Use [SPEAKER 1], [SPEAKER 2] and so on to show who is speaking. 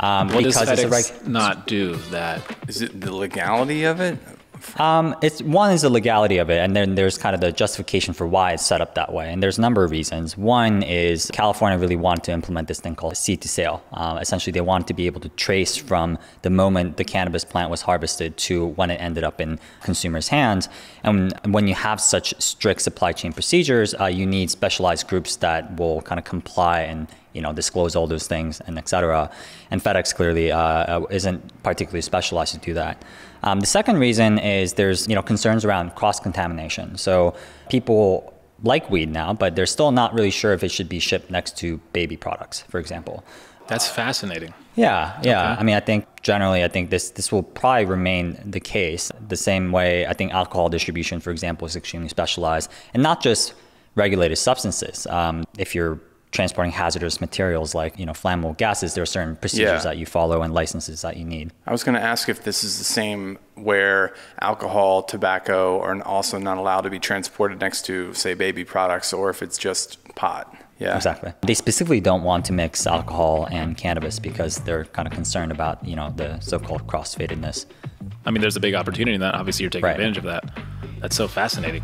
[SPEAKER 1] Um,
[SPEAKER 2] What does
[SPEAKER 1] because it's a
[SPEAKER 2] FedEx
[SPEAKER 1] reg-
[SPEAKER 2] not do that?
[SPEAKER 3] Is it the legality of it?
[SPEAKER 1] Um, it's one is the legality of it, and then there's kind of the justification for why it's set up that way. And there's a number of reasons. One is California really wanted to implement this thing called seed to sale. Um, essentially, they wanted to be able to trace from the moment the cannabis plant was harvested to when it ended up in consumers' hands. And when you have such strict supply chain procedures, uh, you need specialized groups that will kind of comply and you know disclose all those things and et cetera. And FedEx clearly uh, isn't particularly specialized to do that. Um, the second reason is there's you know concerns around cross contamination. So people like weed now, but they're still not really sure if it should be shipped next to baby products, for example.
[SPEAKER 2] That's fascinating.
[SPEAKER 1] Yeah, yeah.
[SPEAKER 2] Okay.
[SPEAKER 1] I mean, I think generally, I think this this will probably remain the case. The same way, I think alcohol distribution, for example, is extremely specialized, and not just regulated substances. Um, if you're transporting hazardous materials like you know flammable gases, there are certain procedures
[SPEAKER 3] Yeah.
[SPEAKER 1] that you follow and licenses that you need.
[SPEAKER 3] I was going to ask if this is the same where alcohol, tobacco are also not allowed to be transported next to, say, baby products, or if it's just pot. Yeah.
[SPEAKER 1] Exactly. They specifically don't want to mix alcohol and cannabis because they're kind of concerned about you know the so-called cross-fadedness.
[SPEAKER 2] I mean, there's a big opportunity in that. Obviously, you're taking
[SPEAKER 1] Right.
[SPEAKER 2] advantage of that. That's so fascinating.